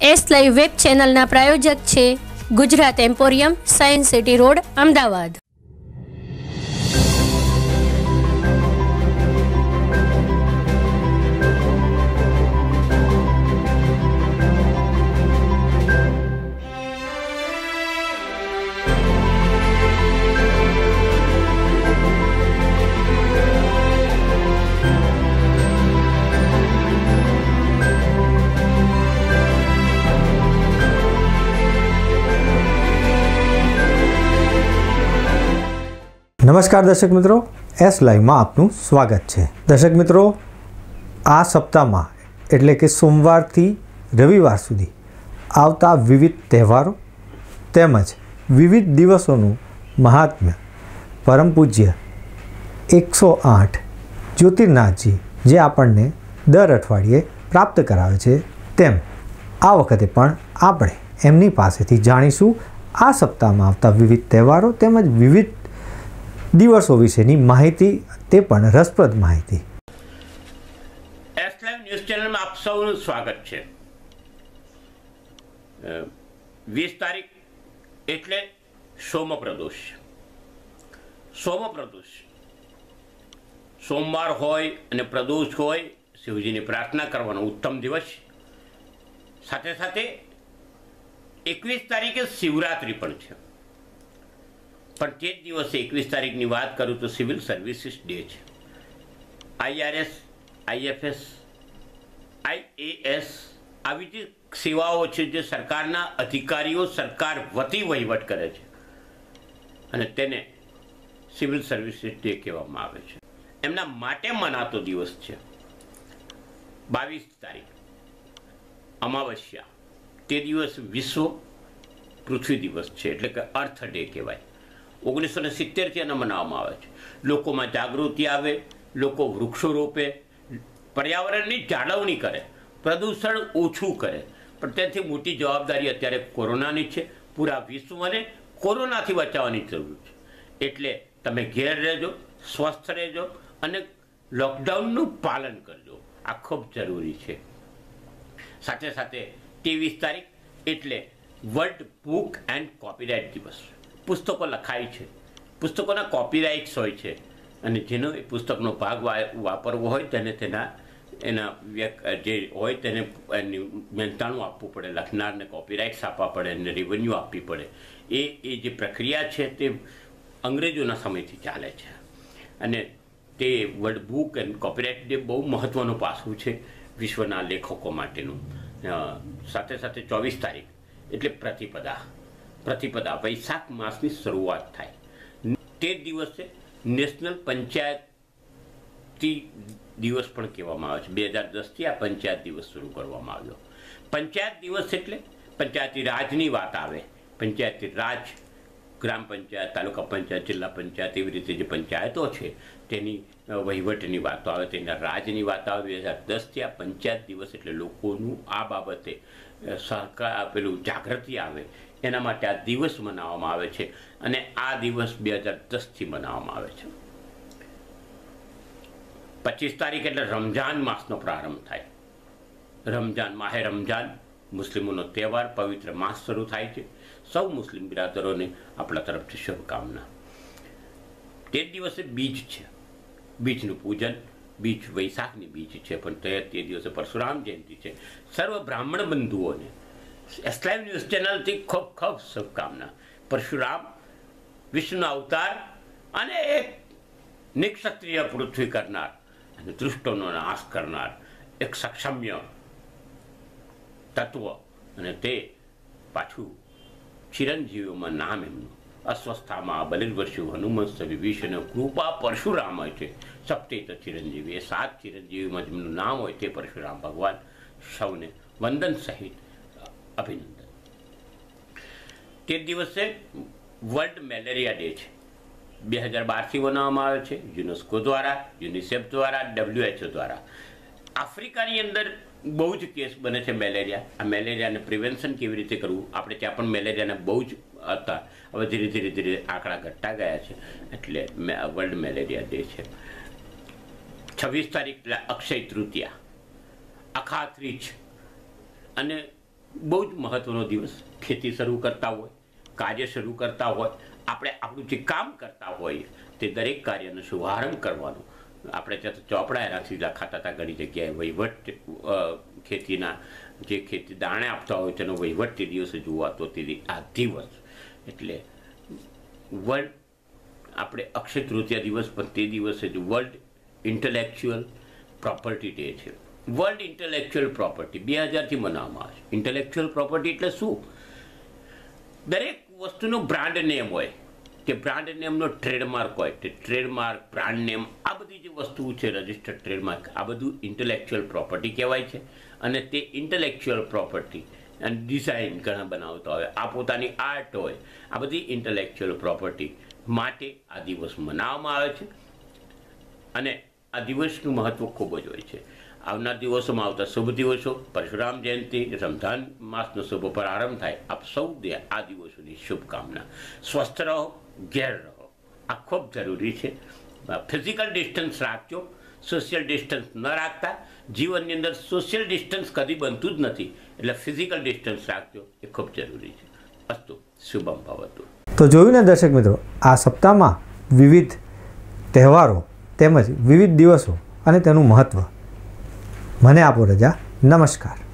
S live web ચેનલના પ્રાયોજક છે Gujarat emporium science city road Ahmedabad. નમસ્કાર દર્શક મિત્રો એસ લાઈવમાં આપનું સ્વાગત છે. દર્શક મિત્રો, આ સપ્તાહમાં, એટલે કે સોમવારથી રવિવાર સુધી, આવતા વિવિધ તહેવારો તેમજ વિવિધ દિવસોનું મહાત્મ્ય, પરમ પૂજ્ય એકસો આઠ જ્યોતિર્નાથજી જે આપણને દર અઠવાડિયે પ્રાપ્ત કરાવે છે તેમ આ વખતે પણ આપણે એમની પાસેથી જાણીશું. આ સપ્તાહમાં આવતા વિવિધ તહેવારો તેમજ વિવિધ દિવસો વિશેની માહિતી, તે પણ રસપ્રદ માહિતી. એસ ન્યૂઝ ચેનલમાં આપ સૌનું સ્વાગત છે. વીસ તારીખ એટલે સોમ પ્રદોષ સોમ પ્રદોષ સોમવાર હોય અને પ્રદોષ હોય, શિવજીની પ્રાર્થના કરવાનો ઉત્તમ દિવસ. સાથે સાથે એકવીસ તારીખે શિવરાત્રિ પણ છે. પણ તે જ દિવસે એકવીસ તારીખની વાત કરું તો સિવિલ સર્વિસીસ ડે છે. આઈઆરએસ આઈએફએસ આઈએએસ આવી જે સેવાઓ છે જે સરકારના અધિકારીઓ સરકાર વતી વહીવટ કરે છે. અને તેને સિવિલ સર્વિસીસ ડે કહેવામાં આવે છે. એમના માટે મનાતો દિવસ છે. બાવીસ તારીખ, અમાવસ્યા. તે દિવસ વિશ્વ પૃથ્વી દિવસ છે, એટલે કે અર્થ ડે કહેવાય. ઓગણીસો ને સિત્તેરથી એને મનાવવામાં આવે છે. લોકોમાં જાગૃતિ આવે, લોકો વૃક્ષો રોપે, પર્યાવરણની જાળવણી કરે, પ્રદૂષણ ઓછું કરે. પણ તેથી મોટી જવાબદારી અત્યારે કોરોનાની છે. પૂરા વિશ્વને કોરોનાથી બચાવવાની જરૂર છે. એટલે તમે ઘેર રહેજો, સ્વસ્થ રહેજો અને લોકડાઉનનું પાલન કરજો. આ ખૂબ જરૂરી છે. સાથે સાથે ત્રેવીસ તારીખ એટલે વર્લ્ડ બુક એન્ડ કોપીરાઇટ દિવસ. પુસ્તકો લખાય છે. પુસ્તકોના કોપીરાઇટ્સ હોય છે. અને જેનો એ પુસ્તકનો ભાગ વાપરવો હોય તેને તેના, એના વ્યક્ત જે હોય તેને મહેનતાણું આપવું પડે, લખનારને કોપીરાઇટ્સ આપવા પડે એને રેવન્યુ આપવી પડે. એ એ જે પ્રક્રિયા છે તે અંગ્રેજોના સમયથી ચાલે છે. અને તે world book and copyright day બહુ મહત્ત્વનું પાસું છે વિશ્વના લેખકો માટેનું. સાથે સાથે ચોવીસ તારીખ એટલે પ્રતિપદા. પ્રતિપદા વૈશાખ માસની શરૂઆત થાય. તે દિવસે નેશનલ પંચાયતી દિવસ પણ કહેવામાં આવે છે. બે હજાર દસથી આ પંચાયત દિવસ શરૂ કરવામાં આવ્યો. પંચાયત દિવસ એટલે પંચાયતી રાજની વાત આવે. પંચાયતી રાજ, ગ્રામ પંચાયત, તાલુકા પંચાયત, જિલ્લા પંચાયત એવી રીતે જે પંચાયતો છે તેની વહીવટની વાતો આવે, તેના રાજની વાત આવે. બે હજાર દસથી આ પંચાયત દિવસ એટલે લોકોનું આ બાબતે સહકાર પેલું જાગૃતિ આવે. એના માટે આ દિવસ મનાવવામાં આવે છે અને આ દિવસ બે હજાર દસથી મનાવવામાં આવે છે. પચીસ તારીખ એટલે રમજાન માસનો પ્રારંભ થાય. રમજાન માહે રમજાન મુસ્લિમોનો તહેવાર, પવિત્ર માસ શરૂ થાય છે. સૌ મુસ્લિમ બિરાદરોને આપણા તરફથી શુભકામના. તે દિવસે બીજ છે. બીજનું પૂજન, બીજ વૈશાખની બીજ છે. પણ તે તે દિવસે પરશુરામ જયંતિ છે. સર્વ બ્રાહ્મણ બંધુઓને એસલાઇવ ન્યૂઝ ચેનલથી ખૂબ ખૂબ શુભકામના. પરશુરામ વિષ્ણુ અવતાર અને એક નિક્ષત્રિય પૃથ્વી કરનાર અને દૃષ્ટોનો નાશ કરનાર એક સક્ષમ્ય તત્વ અને તે પાછું ચિરંજીવીઓમાં નામ એમનું. અસ્વસ્થામાં બલિર્વશુ હનુમંત વિભીષણ કૃપા પરશુરામ હોય છે. સપ્તેત ચિરંજીવી, એ સાત ચિરંજીવીમાં જેમનું નામ હોય તે પરશુરામ ભગવાન સૌને વંદન સહિત અભિનંદન. તે દિવસે વર્લ્ડ મેલેરિયા ડે છે. બે હજાર બારથી મનાવવામાં આવે છે. યુનેસ્કો દ્વારા, યુનિસેફ દ્વારા, ડબ્લ્યુએચઓ દ્વારા. આફ્રિકાની અંદર બહુ જ કેસ બને છે મેલેરિયા. આ મેલેરિયાને પ્રિવેન્શન કેવી રીતે કરવું? આપણે ત્યાં પણ મેલેરિયાના બહુ જ હતા. હવે ધીરે ધીરે ધીરે આંકડા ઘટતા ગયા છે. એટલે વર્લ્ડ મેલેરિયા ડે છે. છવ્વીસ તારીખ અક્ષય તૃતીયા. અખાત્રીજ. અને બહુ જ મહત્વનો દિવસ ખેતી શરૂ કરતા હોય, કાર્ય શરૂ કરતા હોય, આપણે આપણું જે કામ કરતા હોઈએ તે દરેક કાર્યનો શુભારંભ કરવાનો. આપણે ત્યાં તો ચોપડાએ રાખી ખાતા હતા ઘણી જગ્યાએ, વહીવટ ખેતીના જે ખેતી દાણે આપતા હોય તેનો વહીવટ તે દિવસે જોવાતો તે આ દિવસ. એટલે વર્લ્ડ આપણે અક્ષય તૃતીયા દિવસ પણ તે દિવસે જ વર્લ્ડ ઇન્ટેલેક્ચ્યુઅલ પ્રોપર્ટી ડે છે. વર્લ્ડ ઇન્ટેલેક્ચ્યુઅલ પ્રોપર્ટી, બે હજારથી મનાવવામાં આવે છે. ઇન્ટેલેક્ચ્યુઅલ પ્રોપર્ટી એટલે શું? દરેક વસ્તુનો બ્રાન્ડ નેમ હોય. કે બ્રાન્ડ નેમનો ટ્રેડમાર્ક હોય તે ટ્રેડમાર્ક, બ્રાન્ડ નેમ, આ બધી જે વસ્તુઓ છે, રજિસ્ટર્ડ ટ્રેડમાર્ક, આ બધું ઇન્ટેલેક્ચ્યુઅલ પ્રોપર્ટી કહેવાય છે. અને તે ઇન્ટેલેક્ચ્યુઅલ પ્રોપર્ટી અને ડિઝાઇન ઘણા બનાવતા હોય. આ પોતાની આર્ટ હોય. આ બધી ઇન્ટેલેક્ચ્યુઅલ પ્રોપર્ટી માટે આ દિવસ મનાવવામાં આવે છે. અને આ દિવસનું મહત્ત્વ ખૂબ જ હોય છે. આવનાર દિવસોમાં આવતા શુભ દિવસો, પરશુરામ જયંતિ, રમઝાન માસનો શુભ પ્રારંભ થાય. આપ સૌને આ દિવસોની શુભકામના. સ્વસ્થ રહો, ઘેર રહો. આ ખૂબ જરૂરી છે. ફિઝિકલ ડિસ્ટન્સ રાખજો. સોશિયલ ડિસ્ટન્સ ન રાખતા. જીવનની અંદર સોશિયલ ડિસ્ટન્સ કદી બનતું જ નથી. એટલે ફિઝિકલ ડિસ્ટન્સ રાખજો. એ ખૂબ જરૂરી છે. અસ્તુ. શુભમ ભવતુ. તો જોયું ને દર્શક મિત્રો, આ સપ્તાહમાં વિવિધ તહેવારો તેમજ વિવિધ દિવસો અને તેનું મહત્ત્વ મને આપો રજા. નમસ્કાર.